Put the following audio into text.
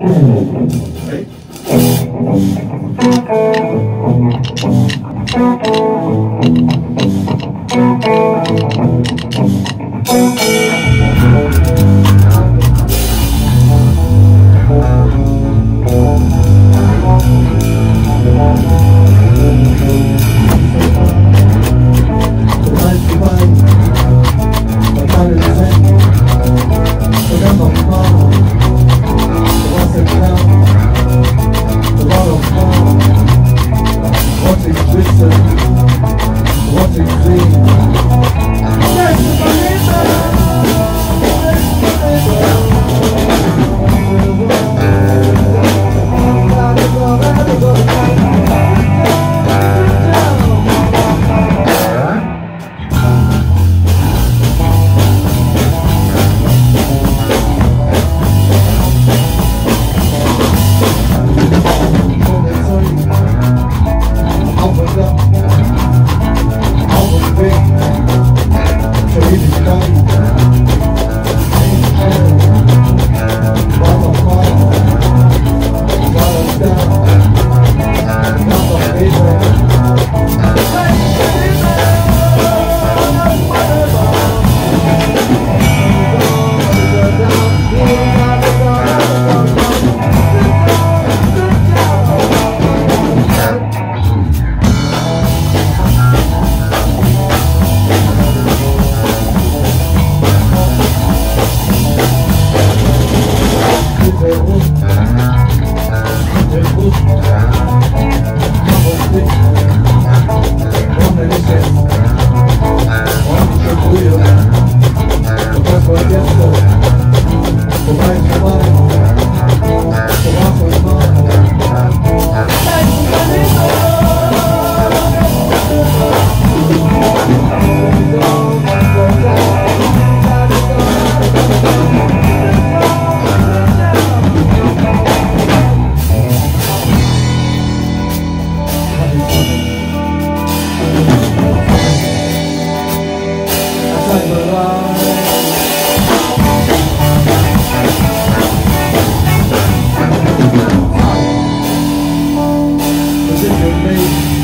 Ready? for me.